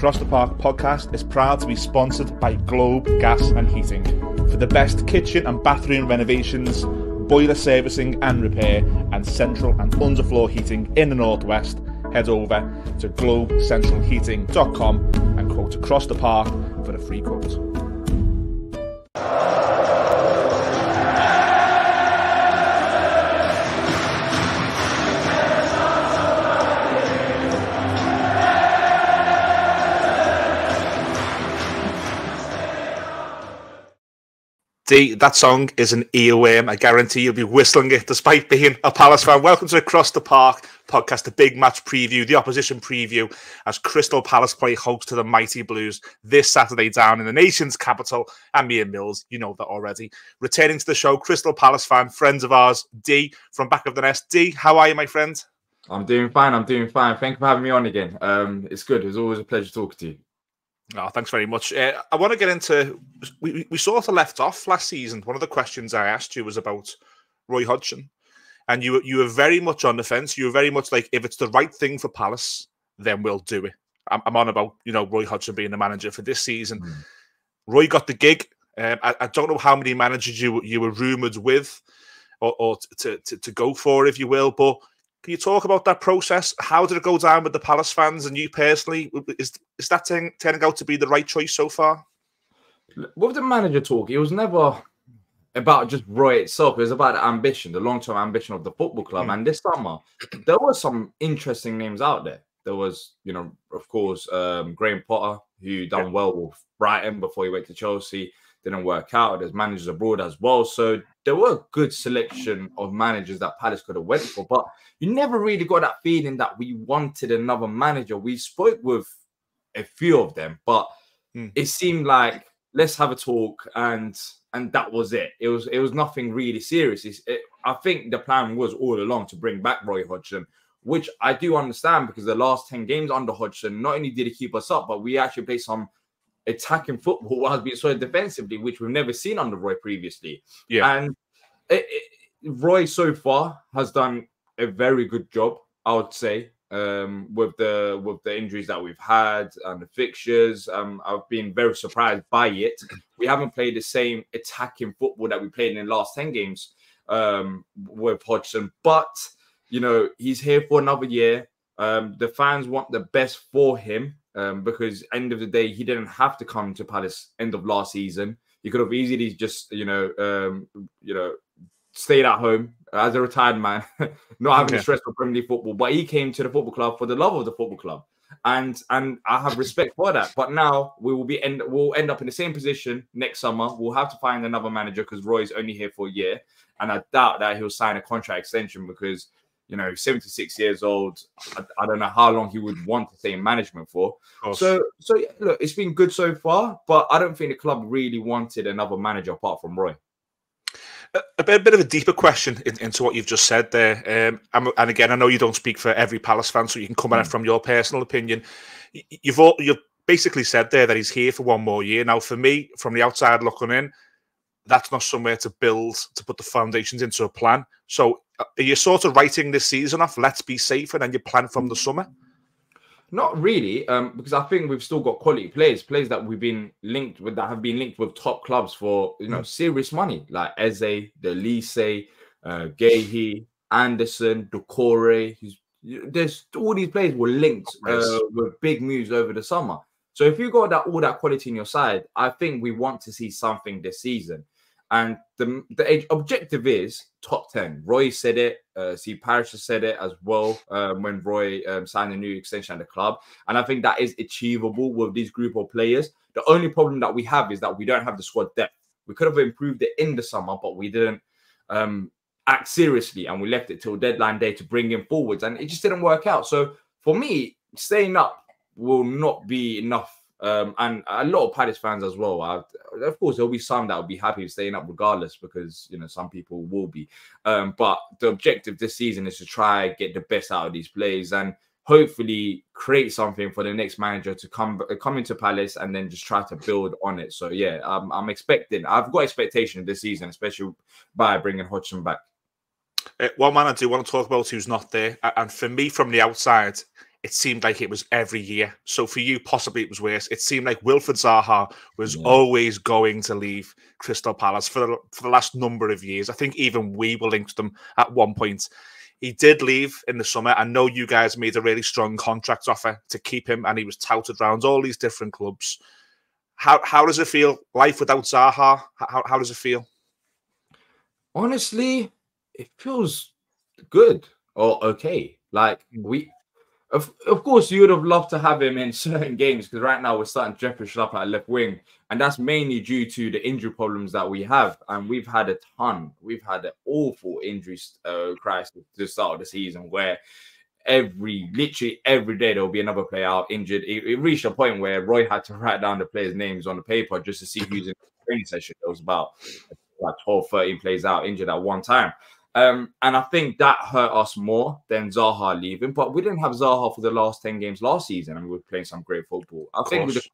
Across the Park podcast is proud to be sponsored by Globe Gas and Heating. For the best kitchen and bathroom renovations, boiler servicing and repair, and central and underfloor heating in the Northwest, head over to globecentralheating.com and quote Across the Park for a free quote. D, that song is an earworm. I guarantee you'll be whistling it despite being a Palace fan. Welcome to Across the Park podcast, the big match preview, the opposition preview, as Crystal Palace play host to the Mighty Blues this Saturday down in the nation's capital. And me and Mills, you know that already. Returning to the show, Crystal Palace fan, friends of ours, D from Back of the Nest. D, how are you, my friend? I'm doing fine. I'm doing fine. Thank you for having me on again. Um, it's good. It's always a pleasure talking to you. Oh, thanks very much. Uh, I want to get into. We, we sort of left off last season. One of the questions I asked you was about Roy Hodgson, and you you were very much on the fence. You were very much like, if it's the right thing for Palace, then we'll do it. I'm, I'm on about you know Roy Hodgson being the manager for this season. Mm. Roy got the gig. Um, I, I, don't know how many managers you you were rumored with, or, or to, to to go for, if you will, but can you talk about that process? How did it go down with the Palace fans and you personally? Is is that thing turning out to be the right choice so far? With the manager talk, it was never about just Roy itself. It was about the ambition, the long term ambition of the football club. Mm. And this summer, there were some interesting names out there. There was, you know, of course, um, Graham Potter, who done yeah. well with Brighton before he went to Chelsea didn't work out. There's managers abroad as well. So there were a good selection of managers that Palace could have went for, but you never really got that feeling that we wanted another manager. We spoke with a few of them, but mm. it seemed like let's have a talk and and that was it. It was it was nothing really serious. It, I think the plan was all along to bring back Roy Hodgson, which I do understand because the last 10 games under Hodgson, not only did he keep us up, but we actually played some attacking football has been so defensively, which we've never seen under Roy previously. Yeah. And it, it, Roy so far has done a very good job, I would say, um, with the with the injuries that we've had and the fixtures. Um, I've been very surprised by it. We haven't played the same attacking football that we played in the last 10 games um, with Hodgson, but you know, he's here for another year. Um, the fans want the best for him um, because end of the day, he didn't have to come to Palace end of last season. He could have easily just, you know, um, you know, stayed at home as a retired man, not having okay. stress for Premier League football. But he came to the football club for the love of the football club, and and I have respect for that. But now we will be end we'll end up in the same position next summer. We'll have to find another manager because Roy's only here for a year, and I doubt that he'll sign a contract extension because you know, 76 years old. I, I, don't know how long he would want to stay in management for. So, so yeah, look, it's been good so far, but I don't think the club really wanted another manager apart from Roy. A, a bit, a bit of a deeper question in, into what you've just said there, um, and again, I know you don't speak for every Palace fan, so you can come at it mm. from your personal opinion. You've all, you've basically said there that he's here for one more year. Now, for me, from the outside looking in, that's not somewhere to build to put the foundations into a plan. So are you sort of writing this season off? Let's be safe, and then you plan from the summer. Not really, um, because I think we've still got quality players, players that we've been linked with, that have been linked with top clubs for you know mm. serious money, like Eze, Olise, uh, Guéhi, Anderson, Doucouré. There's all these players were linked uh, with big moves over the summer. So if you got that all that quality in your side, I think we want to see something this season. And the, the objective is top 10. Roy said it. Uh, Steve Parish has said it as well um, when Roy um, signed a new extension at the club. And I think that is achievable with this group of players. The only problem that we have is that we don't have the squad depth. We could have improved it in the summer, but we didn't um, act seriously and we left it till deadline day to bring in forwards. And it just didn't work out. So for me, staying up will not be enough um, and a lot of Palace fans as well. I, of course, there'll be some that will be happy staying up regardless because you know some people will be. Um, but the objective this season is to try get the best out of these players and hopefully create something for the next manager to come come into Palace and then just try to build on it. So yeah, I'm, I'm expecting. I've got expectation this season, especially by bringing Hodgson back. Uh, one man I do want to talk about who's not there, and for me from the outside, it seemed like it was every year. So for you, possibly it was worse. It seemed like Wilfried Zaha was Yeah. always going to leave Crystal Palace for the, for the last number of years. I think even we were linked to them at one point. He did leave in the summer. I know you guys made a really strong contract offer to keep him, and he was touted around all these different clubs. How how does it feel? Life without Zaha? How, how does it feel? honestly, it feels good or okay. Like we, of, of course, you would have loved to have him in certain games because right now we're starting Jeffrey Schlupp at left wing, and that's mainly due to the injury problems that we have, and we've had a ton. We've had an awful injury uh, crisis to the start of the season where. Every literally every day there'll be another player out injured. It, it reached a point where Roy had to write down the players' names on the paper just to see who's in the training session. It was about like 12, 13 plays out injured at one time. Um, and I think that hurt us more than Zaha leaving. But we didn't have Zaha for the last 10 games last season, and we were playing some great football. I think we just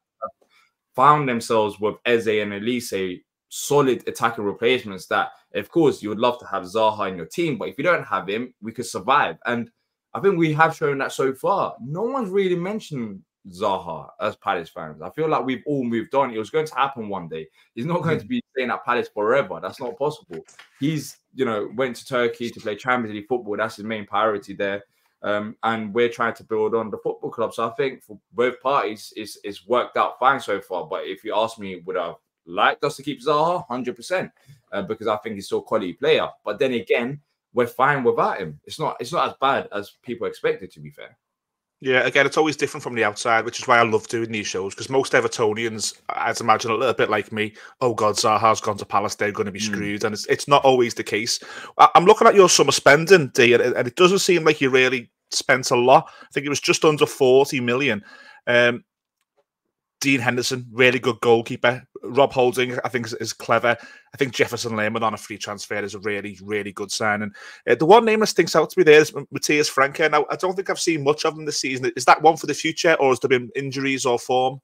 found themselves with Eze and Olise solid attacking replacements that, of course, you would love to have Zaha in your team, but if you don't have him, we could survive. And I think we have shown that so far. No one's really mentioned Zaha as Palace fans. I feel like we've all moved on. It was going to happen one day. He's not going to be staying at Palace forever. That's not possible. He's, you know, went to Turkey to play Champions League football. That's his main priority there. Um, and we're trying to build on the football club. So I think for both parties, it's, it's worked out fine so far. But if you ask me, would I have liked us to keep Zaha? 100%. Uh, because I think he's still a quality player. But then again, we're fine without him. It's not it's not as bad as people expect it to be fair. Yeah, again, it's always different from the outside, which is why I love doing these shows because most Evertonians, I'd imagine, a little bit like me. Oh God, Zaha's gone to Palace; they're going to be Mm. screwed, and it's it's not always the case. I'm looking at your summer spending, D, and it, and it doesn't seem like you really spent a lot. I think it was just under forty million. Um, Dean Henderson, really good goalkeeper. Rob Holding, I think, is, is clever. I think Jefferson Lerma on a free transfer is a really, really good signing. Uh, the one name that stinks out to me there is Matheus França. Now, I don't think I've seen much of him this season. Is that one for the future, or has there been injuries or form?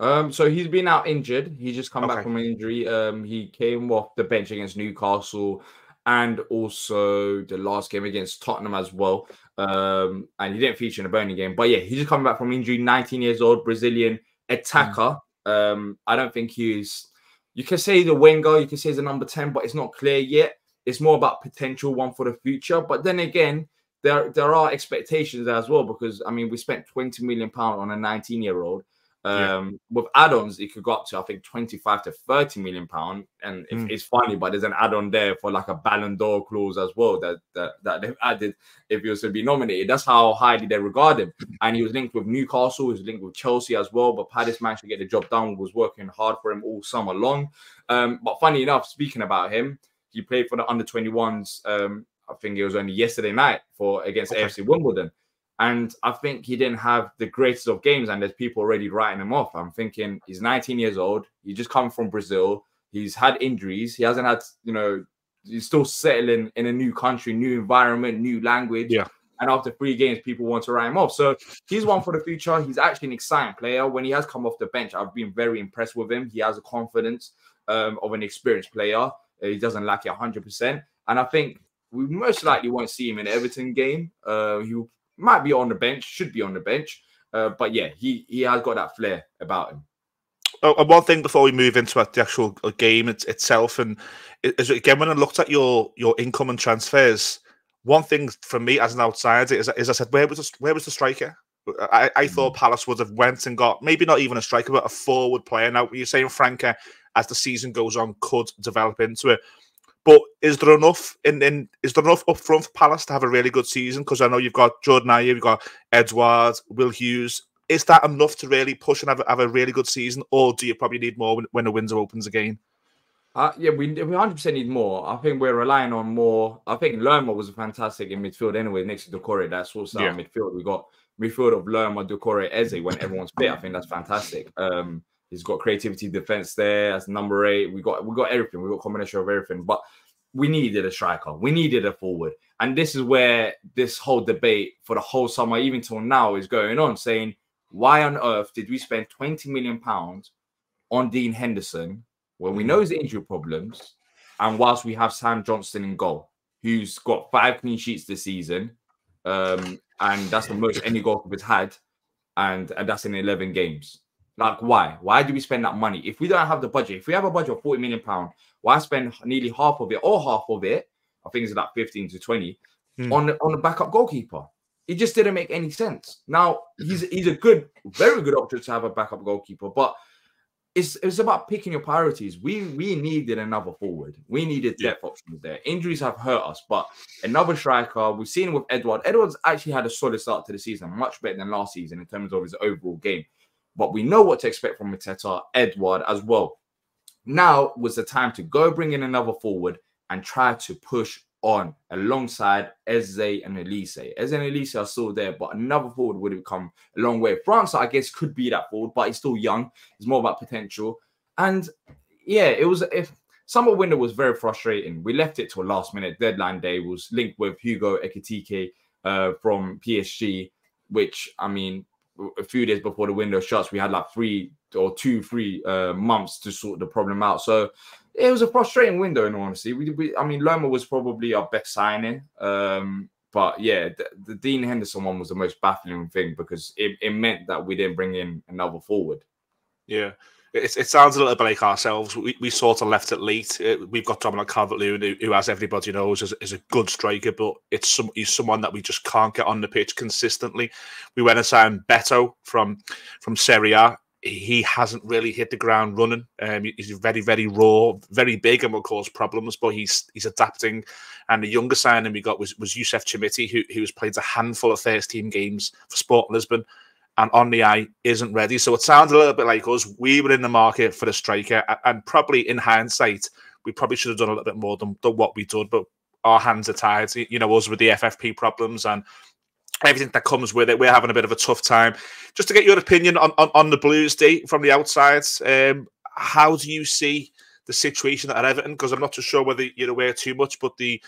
Um, so he's been out injured. He just come Okay. back from an injury. Um, he came off the bench against Newcastle and also the last game against Tottenham as well. Um, and he didn't feature in the Burnley game. But yeah, he's just coming back from injury. 19 years old, Brazilian attacker. Um, I don't think he's. You can say the winger, you can say he's a number 10, but it's not clear yet. It's more about potential one for the future. But then again, there there are expectations as well because I mean we spent 20 million pound on a 19 year old. Yeah. Um, with add-ons, it could go up to I think 25 to 30 million pound, and if, Mm. it's funny, but there's an add-on there for like a Ballon d'Or clause as well that, that that they've added if he was to be nominated. That's how highly they regard him. And he was linked with Newcastle, he was linked with Chelsea as well. But Palace managed to get the job done. Was working hard for him all summer long. Um, but funny enough, speaking about him, he played for the under 21s. Um, I think it was only yesterday night for against Okay. AFC Wimbledon. And I think he didn't have the greatest of games, and there's people already writing him off. I'm thinking he's 19 years old. He just come from Brazil. He's had injuries. He hasn't had, you know, he's still settling in a new country, new environment, new language. Yeah. And after three games, people want to write him off. So he's one for the future. He's actually an exciting player. When he has come off the bench, I've been very impressed with him. He has a confidence um, of an experienced player. He doesn't lack it 100%. And I think we most likely won't see him in Everton game. Uh, he might be on the bench, should be on the bench. Uh, but yeah, he he has got that flair about him. Oh, and one thing before we move into the actual uh, game it, itself, and is again when I looked at your your income and transfers, one thing for me as an outsider is, is I said, where was the, where was the striker? I, I thought Palace would have went and got maybe not even a striker, but a forward player. Now you're saying França, as the season goes on, could develop into it. But is there enough in, in is there enough up front for Palace to have a really good season? Because I know you've got Jordan Ayew, you've got Edouard, Will Hughes. Is that enough to really push and have, a- have a really good season, or do you probably need more when, when the window opens again? Uh, yeah, we we 100% need more. I think we're relying on more. I think Lerma was fantastic in midfield anyway, next to Doucouré. That's also Yeah. midfield. We got midfield of Lerma, Doucouré, Eze when everyone's fit. I think that's fantastic. Um, he's got creativity, defense there as number eight. We got we got everything. We got combination of everything. But we needed a striker. We needed a forward. And this is where this whole debate for the whole summer, even till now, is going on, saying, why on earth did we spend 20 million pounds on Dean Henderson when we know his injury problems, and whilst we have Sam Johnstone in goal, who's got five clean sheets this season, um, and that's the most any goalkeeper's had, and and that's in eleven games. Like, why? Why do we spend that money if we don't have the budget? If we have a budget of forty million pound, why spend nearly half of it or half of it? I think it's like fifteen to twenty hmm. on on the backup goalkeeper. It just didn't make any sense. Now he's he's a good, very good option to have a backup goalkeeper, but it's it's about picking your priorities. We we needed another forward. We needed depth yeah. options there. Injuries have hurt us, but another striker. We've seen with Edouard. Edouard's actually had a solid start to the season, much better than last season in terms of his overall game. But we know what to expect from Mateta, Edouard as well. Now was the time to go bring in another forward and try to push on alongside Eze and Olise. Eze and Olise are still there, but another forward would have come a long way. França, I guess, could be that forward, but he's still young. It's more about potential. And yeah, it was if summer window was very frustrating. We left it to a last minute deadline day. Was linked with Hugo Ekitike uh, from PSG, which I mean, a few days before the window shuts, we had like three or two, three uh, months to sort the problem out. So it was a frustrating window, in honesty. We, we, I mean, Lerma was probably our best signing. Um, but yeah, the, the, Dean Henderson one was the most baffling thing because it, it meant that we didn't bring in another forward. Yeah. It, it sounds a little bit like ourselves. We, we sort of left it late. Uh, we've got Dominic Calvert-Lewin, who, who, as everybody knows, is, is a good striker, but it's some he's someone that we just can't get on the pitch consistently. We went and signed Beto from from Serie A, he hasn't really hit the ground running. Um, he's very, very raw, very big, and will cause problems. But he's he's adapting. And the younger signing we got was was Youssef Chermiti, who who has played a handful of first team games for Sport Lisbon, and on the eye isn't ready. So it sounds a little bit like us. We were in the market for the striker, and probably in hindsight, we probably should have done a little bit more than, than what we did. But our hands are tied. You know, us with the FFP problems and everything that comes with it. We're having a bit of a tough time. Just to get your opinion on, on, on the Blues, D, from the outside, um, how do you see the situation at Everton? Because I'm not too sure whether you're aware too much, but the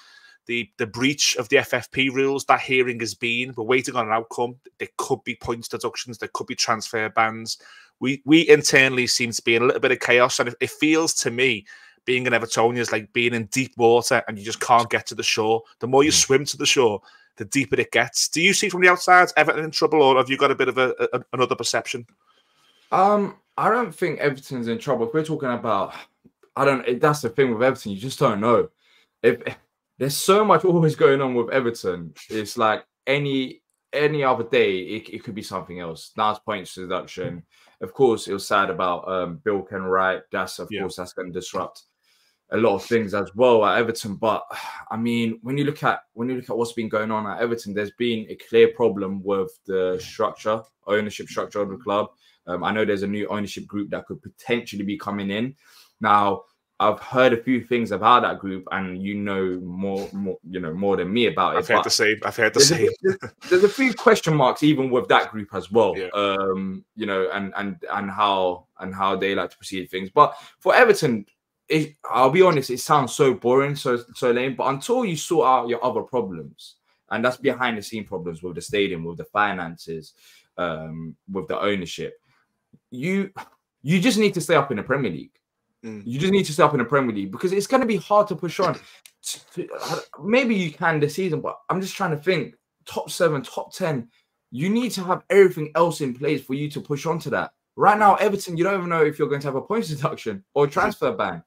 the the breach of the FFP rules, that hearing has been. We're waiting on an outcome. There could be points deductions, there could be transfer bans. We we internally seem to be in a little bit of chaos, and it, it feels to me being an Evertonian is like being in deep water and you just can't get to the shore. The more you hmm. swim to the shore, the deeper it gets. Do you see from the outside Everton in trouble, or have you got a bit of a, a another perception? Um, I don't think Everton's in trouble. If we're talking about, I don't. That's the thing with Everton. You just don't know. If there's so much always going on with Everton, it's like any any other day, it, it could be something else. Last points deduction. Of course, it was sad about um, Bill Kenwright. That's of yeah. course that's going to disrupt a lot of things as well at Everton. But I mean, when you look at when you look at what's been going on at Everton, there's been a clear problem with the structure, ownership structure of the club. Um, I know there's a new ownership group that could potentially be coming in. Now, I've heard a few things about that group, and you know more, more you know more than me about it. I've heard the same. I've heard the there's same. A, there's, there's, a few question marks even with that group as well. Yeah. Um, you know, and and and how and how they like to proceed things. But for Everton, it, I'll be honest, it sounds so boring, so so lame. But until you sort out your other problems, and that's behind the scene problems with the stadium, with the finances, um, with the ownership, you you just need to stay up in the Premier League. Mm. You just need to stay up in the Premier League because it's going to be hard to push on. Maybe you can this season, but I'm just trying to think top seven, top 10. You need to have everything else in place for you to push on to that. Right now, Everton, you don't even know if you're going to have a points deduction or transfer ban.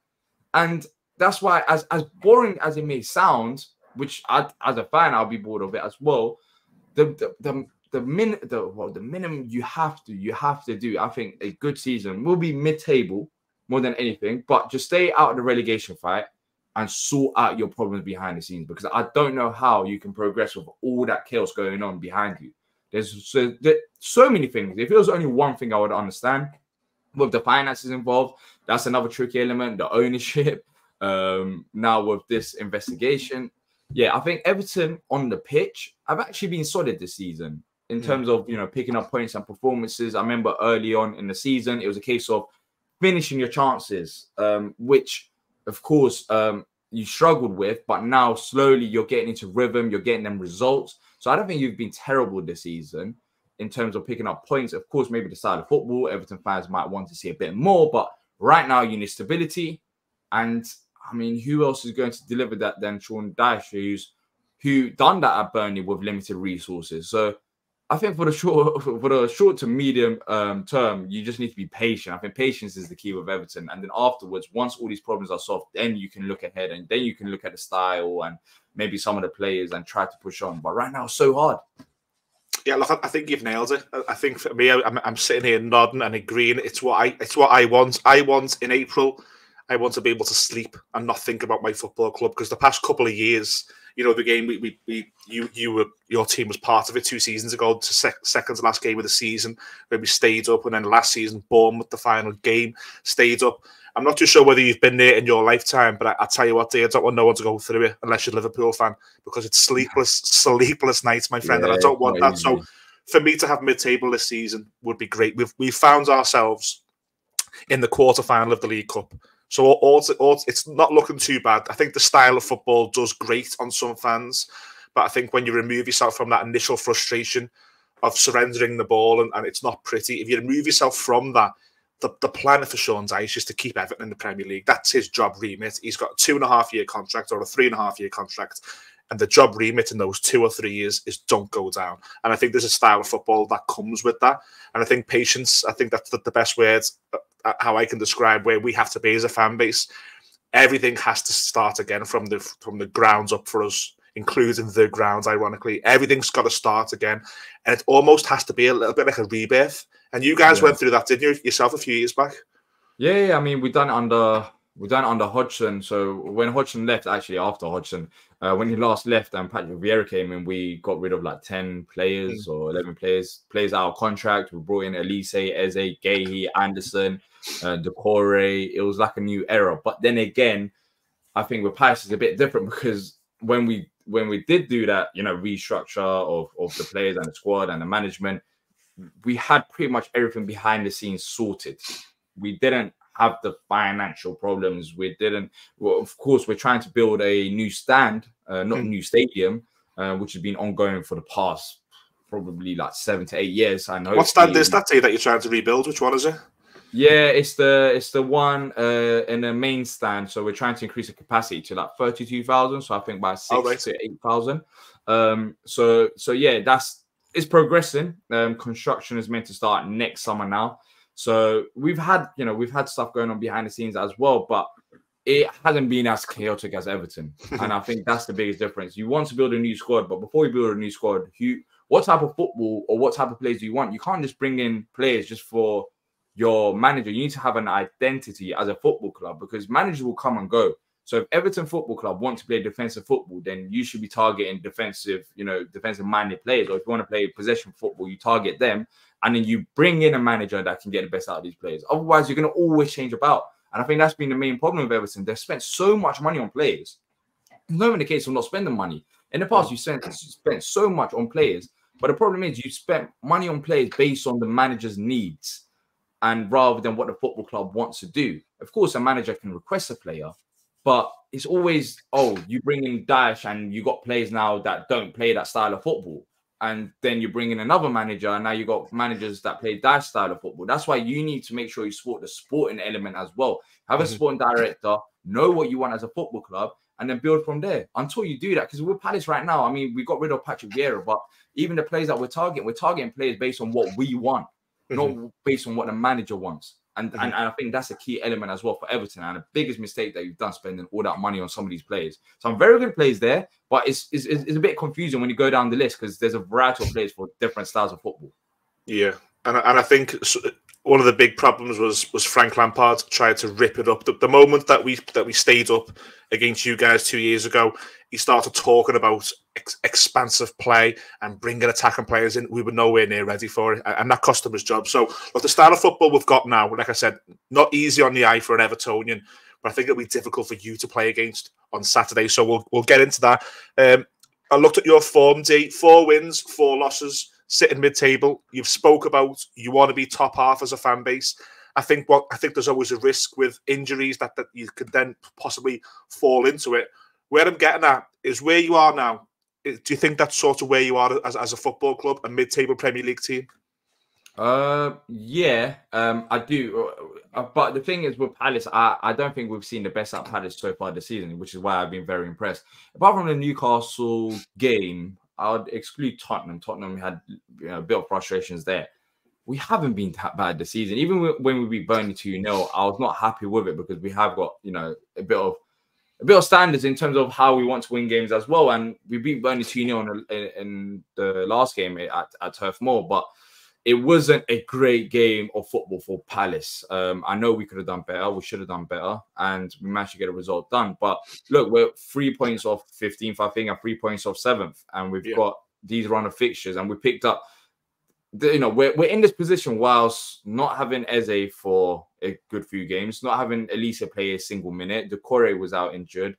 And that's why, as as boring as it may sound, which I, as a fan I'll be bored of it as well. The the the, the min the well the minimum you have to you have to do. I think a good season will be mid table more than anything, but just stay out of the relegation fight and sort out your problems behind the scenes because I don't know how you can progress with all that chaos going on behind you. There's so, there, so many things. If it was only one thing I would understand, with the finances involved, that's another tricky element. The ownership. Um, now with this investigation, yeah, I think Everton on the pitch i have actually been solid this season in mm. terms of you know picking up points and performances. I remember early on in the season, it was a case of finishing your chances, um, which of course um, you struggled with, but now slowly you're getting into rhythm, you're getting them results. So I don't think you've been terrible this season in terms of picking up points. Of course, maybe the side of football, Everton fans might want to see a bit more, but right now you need stability. And I mean, who else is going to deliver that than Sean Dyche, who's who done that at Burnley with limited resources. So I think for the short for the short to medium um, term, you just need to be patient. I think patience is the key with Everton, and then afterwards, once all these problems are solved, then you can look ahead and then you can look at the style and maybe some of the players and try to push on. But right now, it's so hard. Yeah, look, I think you've nailed it. I think for me, I'm, I'm sitting here nodding and agreeing. It's what I, it's what I want. I want in April, I want to be able to sleep and not think about my football club because the past couple of years, you know, the game we, we, we you you were your team was part of it two seasons ago, to sec, second to last game of the season where we stayed up, and then last season, with the final game, stayed up. I'm not too sure whether you've been there in your lifetime, but I, I tell you what, D, I don't want no one to go through it unless you're a Liverpool fan because it's sleepless, sleepless nights, my friend, yeah, and I don't want that. So for me to have mid-table this season would be great. We've we found ourselves in the quarter final of the League Cup. So all, all, it's not looking too bad. I think the style of football does grate on some fans, but I think when you remove yourself from that initial frustration of surrendering the ball and, and it's not pretty, if you remove yourself from that, the, the plan for Sean Dyche is to keep Everton in the Premier League. That's his job remit. He's got a two and a half year contract or a three and a half year contract. And the job remit in those two or three years is don't go down. And I think there's a style of football that comes with that. And I think patience, I think that's the, the best word uh, how I can describe where we have to be as a fan base. Everything has to start again from the from the grounds up for us, including the grounds. Ironically, everything's got to start again, and it almost has to be a little bit like a rebirth. And you guys yeah. went through that, didn't you, yourself a few years back? Yeah, yeah I mean, we've done it under we done under Hodgson. So when Hodgson left, actually after Hodgson, uh, when he last left and Patrick Vieira came in, we got rid of like 10 players mm. or 11 players, players out of contract. We brought in Olise, Eze, Guéhi, Anderson, uh, Doucouré. It was like a new era. But then again, I think with Palace is a bit different because when we when we did do that, you know, restructure of, of the players and the squad and the management, we had pretty much everything behind the scenes sorted. We didn't have the financial problems. We didn't. Well, of course, we're trying to build a new stand, uh, not mm. a new stadium, uh, which has been ongoing for the past probably like seven to eight years. I know. What stand is that? Say, that you're trying to rebuild? Which one is it? Yeah, it's the it's the one uh, in the main stand. So we're trying to increase the capacity to like thirty two thousand. So I think by six oh, right. to eight thousand. Um, so so yeah, that's it's progressing. Um, construction is meant to start next summer now. So we've had, you know, we've had stuff going on behind the scenes as well, but it hasn't been as chaotic as Everton. and I think that's the biggest difference. You want to build a new squad, but before you build a new squad, you what type of football or what type of players do you want? You can't just bring in players just for your manager. You need to have an identity as a football club because managers will come and go. So if Everton Football Club want to play defensive football, then you should be targeting defensive, you know, defensive minded players. Or if you want to play possession football, you target them and then you bring in a manager that can get the best out of these players. Otherwise, you're going to always change about. And I think that's been the main problem with Everton. They've spent so much money on players. It's not even the case of not spending money. In the past, mm. you spent, spent so much on players, but the problem is you spent money on players based on the manager's needs and rather than what the football club wants to do. Of course, a manager can request a player, but it's always, oh, you bring in Dyche and you got players now that don't play that style of football and then you bring in another manager, and now you got managers that play that style of football. That's why you need to make sure you support the sporting element as well. Have a mm-hmm. sporting director, know what you want as a football club, and then build from there. Until you do that, because we're Palace right now. I mean, we got rid of Patrick Vieira, but even the players that we're targeting, we're targeting players based on what we want, mm-hmm. not based on what the manager wants. And, mm-hmm. and, and I think that's a key element as well for Everton. And the biggest mistake that you've done spending all that money on some of these players. Some very good players there, but it's, it's, it's a bit confusing when you go down the list because there's a variety of players for different styles of football. Yeah, and and I think one of the big problems was was Frank Lampard tried to rip it up. The, the moment that we that we stayed up against you guys two years ago, he started talking about ex- expansive play and bringing attacking players in. We were nowhere near ready for it, and that cost his job. So, look, the style of football we've got now, like I said, not easy on the eye for an Evertonian, but I think it'll be difficult for you to play against on Saturday. So we'll we'll get into that. Um, I looked at your form, D. Four wins, four losses sitting mid-table. You've spoke about you want to be top half as a fan base. I think what I think there's always a risk with injuries that, that you could then possibly fall into it. Where I'm getting at is where you are now. Do you think that's sort of where you are as, as a football club, a mid-table Premier League team? Uh, yeah, um, I do. Uh, uh, but the thing is with Palace, I, I don't think we've seen the best of Palace so far this season, which is why I've been very impressed. Apart from the Newcastle game, I would exclude Tottenham. Tottenham had you know, a bit of frustrations there. We haven't been that bad this season. Even when we beat Burnley 2 0, I was not happy with it because we have got, you know, a bit of a bit of standards in terms of how we want to win games as well. And we beat Burnley 2 0 in, in, the last game at, at Turf Moor, but it wasn't a great game of football for Palace. Um, I know we could have done better. We should have done better, and we managed to get a result done. But look, we're three points off 15th, I think, and three points off seventh, and we've yeah. got these run of fixtures, and we picked up. You know, we're, we're in this position whilst not having Eze for a good few games, not having Elisa play a single minute. Doucouré was out injured.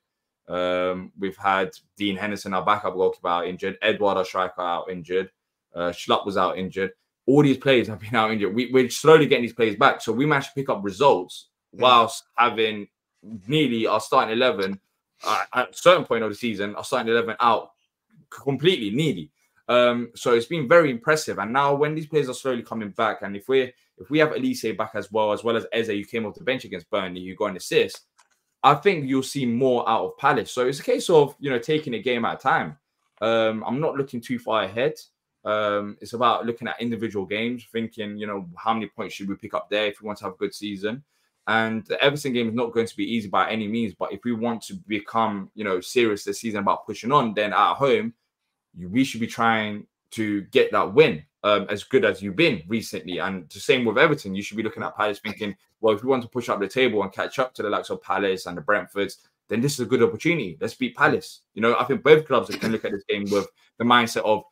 Um, we've had Dean Henderson, our backup goalkeeper, out injured. Edouard, our striker, out injured. Uh, Schlupp was out injured all these players have been out injured. We, we're slowly getting these players back. So we managed to pick up results mm. whilst having nearly our starting 11 uh, at a certain point of the season, our starting 11 out completely, nearly. Um, so it's been very impressive. And now when these players are slowly coming back, and if we're if we have Olise back as well, as well as Eze, who came off the bench against Burnley, who got an assist, I think you'll see more out of Palace. So it's a case of you know taking a game at a time. Um, I'm not looking too far ahead. Um, it's about looking at individual games, thinking, you know, how many points should we pick up there if we want to have a good season. And the Everton game is not going to be easy by any means. But if we want to become, you know, serious this season about pushing on, then at home, we should be trying to get that win um, as good as you've been recently. And the same with Everton, you should be looking at Palace thinking, well, if we want to push up the table and catch up to the likes of Palace and the Brentfords, then this is a good opportunity. Let's beat Palace. You know, I think both clubs can look at this game with the mindset of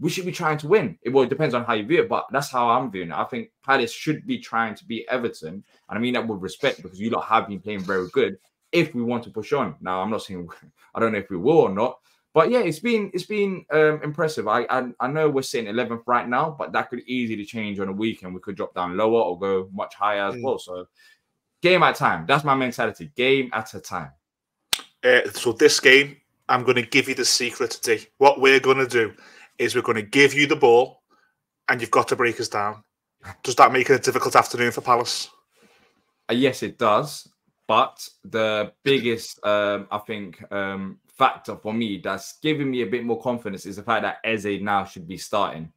we should be trying to win. It, well, it depends on how you view it, but that's how I'm viewing it. I think Palace should be trying to beat Everton, and I mean that with respect because you lot have been playing very good. If we want to push on, now I'm not saying I don't know if we will or not, but yeah, it's been it's been um, impressive. I, I, I know we're sitting 11th right now, but that could easily change on a weekend. We could drop down lower or go much higher as mm. well. So game at a time. That's my mentality. Game at a time. Uh, so this game, I'm going to give you the secret today. What we're going to do is we're going to give you the ball and you've got to break us down. Does that make it a difficult afternoon for Palace? Uh, yes, it does. But the biggest, um, I think, um, factor for me that's giving me a bit more confidence is the fact that Eze now should be starting.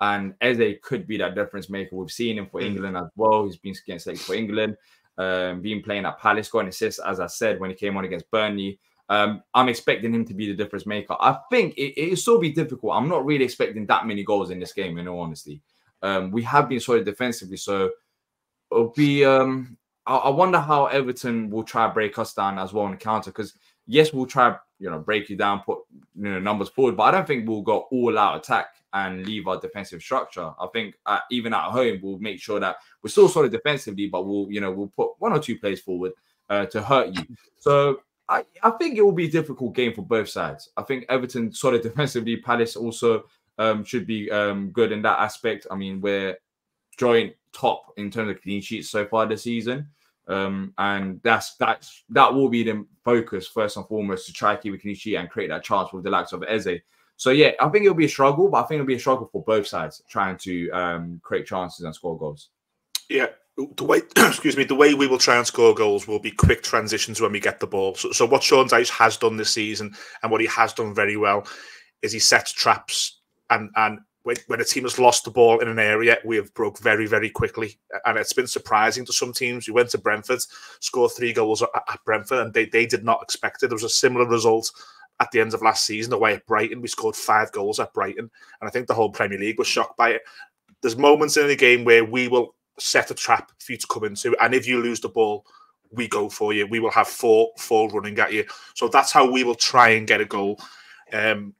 And Eze could be that difference maker. We've seen him for mm. England as well. He's been getting selected for England, um, been playing at Palace, got an assist, as I said, when he came on against Burnley. Um, I'm expecting him to be the difference maker. I think it, it'll still be difficult. I'm not really expecting that many goals in this game, in all honesty. Um, we have been solid defensively, so it'll be. Um, I, I wonder how Everton will try to break us down as well on the counter. Because yes, we'll try, you know, break you down, put you know numbers forward, but I don't think we'll go all out attack and leave our defensive structure. I think uh, even at home, we'll make sure that we're still solid defensively, but we'll you know we'll put one or two plays forward uh, to hurt you. So I, I think it will be a difficult game for both sides. I think Everton solid defensively. Palace also um, should be um, good in that aspect. I mean, we're joint top in terms of clean sheets so far this season. Um, and that's that's that will be the focus first and foremost to try to keep sheet and create that chance with the likes of Eze. So yeah, I think it'll be a struggle, but I think it'll be a struggle for both sides trying to um, create chances and score goals. Yeah, the way excuse me the way we will try and score goals will be quick transitions when we get the ball so, so what Sean Dyche has done this season and what he has done very well is he sets traps and and when, when a team has lost the ball in an area we have broke very very quickly and it's been surprising to some teams we went to Brentford scored three goals at, at Brentford and they, they did not expect it there was a similar result at the end of last season away at Brighton we scored five goals at Brighton and I think the whole Premier League was shocked by it there's moments in the game where we will set a trap for you to come into. And if you lose the ball, we go for you. We will have four four running at you. So that's how we will try and get a goal. Um,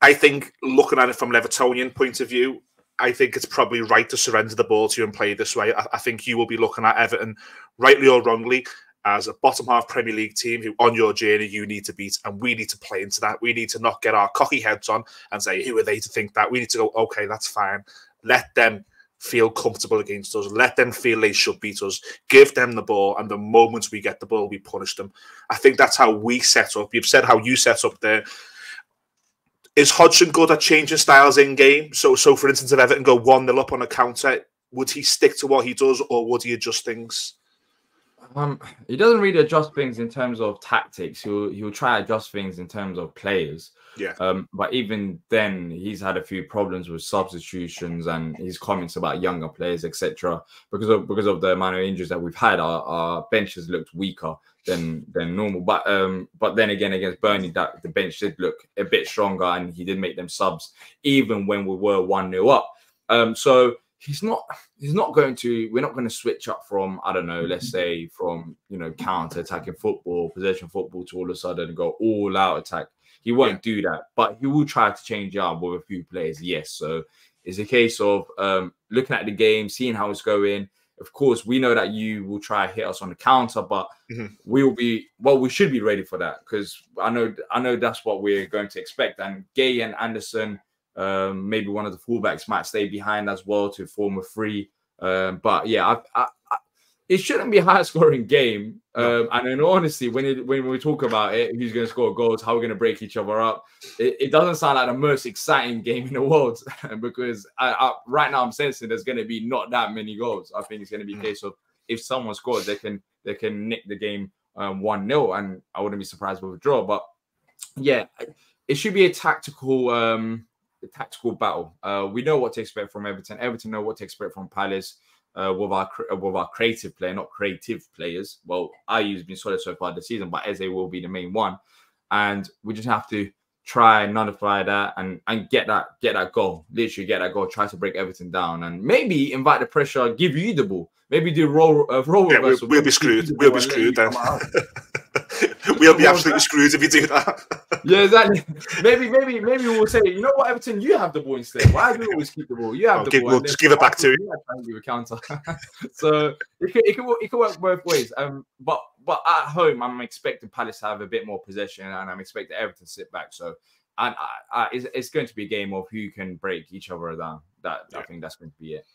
I think looking at it from Evertonian point of view, I think it's probably right to surrender the ball to you and play this way. I, I, think you will be looking at Everton, rightly or wrongly, as a bottom half Premier League team who, on your journey, you need to beat, and we need to play into that. We need to not get our cocky heads on and say, "Who are they to think that?" We need to go, "Okay, that's fine. Let them feel comfortable against us. Let them feel they should beat us. Give them the ball, and the moment we get the ball, we punish them. I think that's how we set up. You've said how you set up there. Is Hodgson good at changing styles in game? So, so for instance, if Everton go one 0 up on a counter, would he stick to what he does, or would he adjust things? Um, he doesn't really adjust things in terms of tactics. He'll he'll try adjust things in terms of players. Yeah. Um, but even then, he's had a few problems with substitutions and his comments about younger players, etc. Because of because of the amount of injuries that we've had, our, our bench has looked weaker than than normal. But um, but then again, against Burnley, that the bench did look a bit stronger, and he did make them subs even when we were one 0 up. Um, so he's not he's not going to we're not going to switch up from i don't know let's say from you know counter attacking football possession football to all of a sudden go all out attack he won't yeah. do that, but he will try to change up with a few players. Yes, so it's a case of um, looking at the game, seeing how it's going. Of course, we know that you will try to hit us on the counter, but mm-hmm. we will be well. We should be ready for that because I know I know that's what we're going to expect. And Guéhi and Anderson, um, maybe one of the fullbacks might stay behind as well to form a free. Um, but yeah, I, I, it shouldn't be a high scoring game. Um, and in honesty, when it, when we talk about it, who's going to score goals, how we're going to break each other up, it, it, doesn't sound like the most exciting game in the world because I, I, right now I'm sensing there's going to be not that many goals. I think it's going to be a mm. case of if someone scores, they can they can nick the game um, one um, 0 and I wouldn't be surprised with a draw. But yeah, it should be a tactical a tactical battle. Uh, we know what to expect from Everton. Everton know what to expect from Palace uh, with our with our creative player, not creative players. Well, Ayew's been solid so far this season, but Eze will be the main one, and we just have to try and nullify that and and get that get that goal. Literally get that goal. Try to break everything down and maybe invite the pressure. Give you the ball. Maybe do roll uh, roll. Yeah, we'll, we'll, be screwed. We'll be screwed then. we'll be absolutely screwed if you do that. yeah, exactly. Maybe, maybe, maybe we'll say, you know what, Everton, you have the ball instead. Why do you always keep the ball? You have oh, the give, ball. We'll just give it back to you. Give a counter. so it could, it could, it could work both ways. Um, but but at home, I'm expecting Palace to have a bit more possession, and I'm expecting Everton to sit back. So. And I, I, it's, it's, going to be a game of who can break each other down. That yeah. I think that's going to be it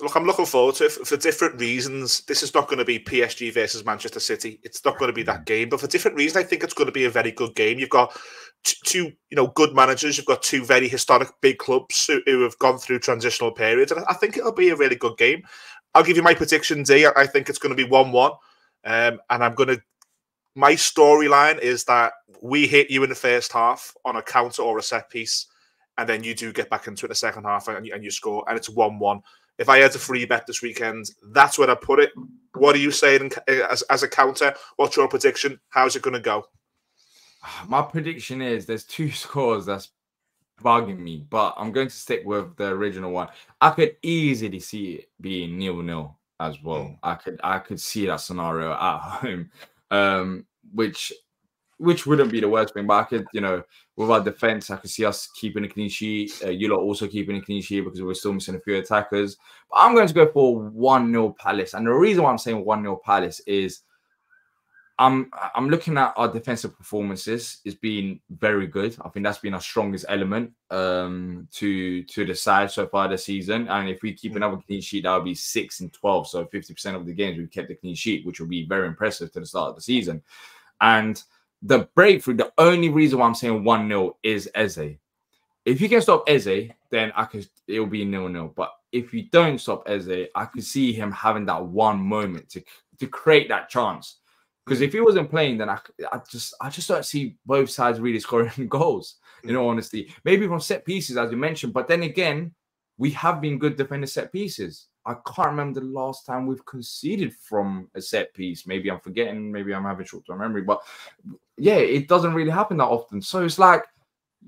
look, I'm looking forward to it for, different reasons. This is not going to be PSG versus Manchester City. It's not going to be that game, but for different reasons, I think it's going to be a very good game. You've got two, you know, good managers. You've got two very historic big clubs who, who have gone through transitional periods, and I think it'll be a really good game. I'll give you my prediction, D. I think it's going to be one-one, um, and I'm going to. My storyline is that we hit you in the first half on a counter or a set piece, and then you do get back into it in the second half and and you score, and it's one-one if I had a free bet this weekend, that's where I put it. What are you saying as, as a counter? What's your prediction? How's it going to go? My prediction is there's two scores that's bugging me, but I'm going to stick with the original one. I could easily see it being nil nil as well. Mm. I could I could see that scenario at home, um, which which wouldn't be the worst thing. But I could, you know, with our defense, I could see us keeping a clean sheet. Uh, you lot also keeping a clean sheet because we're still missing a few attackers. But I'm going to go for 1 0 Palace. And the reason why I'm saying 1 0 Palace is I'm I'm looking at our defensive performances. It's been very good. I think that's been our strongest element um, to to the side so far this season. And if we keep another clean sheet, that would be six and twelve. So fifty percent of the games we've kept a clean sheet, which will be very impressive to the start of the season. And the breakthrough, the only reason why I'm saying 1 0 is Eze. If you can stop Eze, then I could it'll be nil nil. But if you don't stop Eze, I could see him having that one moment to to create that chance. Because if he wasn't playing, then I, I just I just don't see both sides really scoring goals. In all honesty, maybe from set pieces, as you mentioned. But then again, we have been good defending set pieces. I can't remember the last time we've conceded from a set piece. Maybe I'm forgetting, maybe I'm having short term memory, but yeah, it doesn't really happen that often. So it's like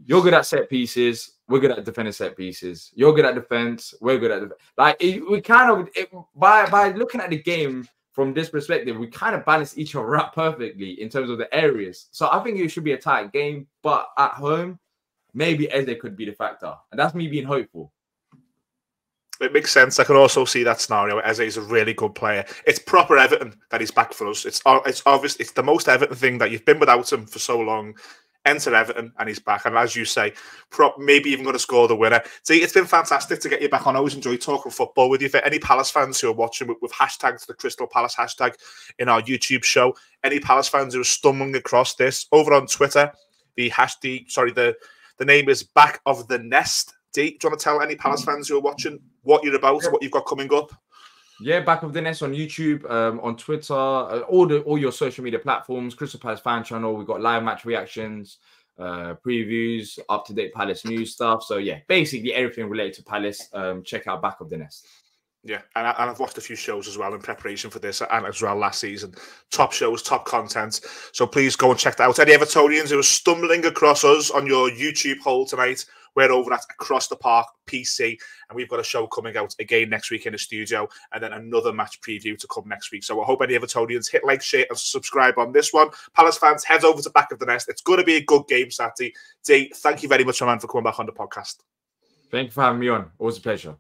you're good at set pieces, we're good at defending set pieces. You're good at defense, we're good at like it, we kind of it, by by looking at the game from this perspective, we kind of balance each other out perfectly in terms of the areas. So I think it should be a tight game, but at home, maybe Eze could be the factor, and that's me being hopeful it makes sense. I can also see that scenario. Eze is a really good player. It's proper Everton that he's back for us. It's it's obvious. It's the most Everton thing that you've been without him for so long. Enter Everton and he's back. And as you say, prop maybe even going to score the winner. See, it's been fantastic to get you back on. I always enjoy talking football with you. For any Palace fans who are watching hashtags the Crystal Palace hashtag in our YouTube show, any Palace fans who are stumbling across this over on Twitter, the hashtag, sorry, the The name is Back of the Nest. D, do you want to tell any Palace fans who are watching what you're about, what you've got coming up? Yeah, back of the nest on YouTube, um, on Twitter, uh, all the all your social media platforms. Crystal Palace fan channel. We've got live match reactions, uh, previews, up to date Palace news stuff. So yeah, basically everything related to Palace. Um, check out back of the nest. Yeah, and, I, and I've watched a few shows as well in preparation for this, and as well last season. Top shows, top content. So please go and check that out. Any Evertonians who are stumbling across us on your YouTube hole tonight, we're over at Across the Park PC, and we've got a show coming out again next week in the studio, and then another match preview to come next week. So I hope any Evertonians hit like, share, and subscribe on this one. Palace fans, head over to Back of the Nest. It's going to be a good game, Saturday. D, thank you very much, man, for coming back on the podcast. Thank you for having me on. Always a pleasure.